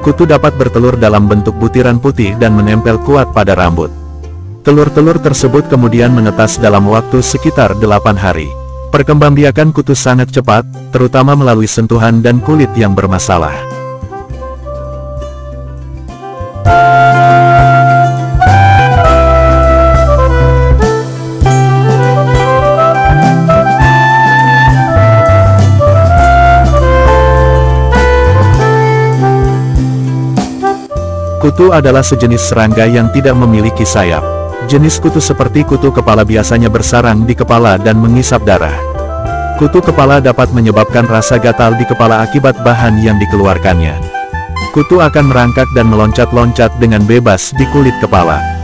Kutu dapat bertelur dalam bentuk butiran putih dan menempel kuat pada rambut. Telur-telur tersebut kemudian menetas dalam waktu sekitar 8 hari. Perkembangbiakan kutu sangat cepat, terutama melalui sentuhan dan kulit yang bermasalah. Kutu adalah sejenis serangga yang tidak memiliki sayap. Jenis kutu seperti kutu kepala biasanya bersarang di kepala dan mengisap darah. Kutu kepala dapat menyebabkan rasa gatal di kepala akibat bahan yang dikeluarkannya. Kutu akan merangkak dan meloncat-loncat dengan bebas di kulit kepala.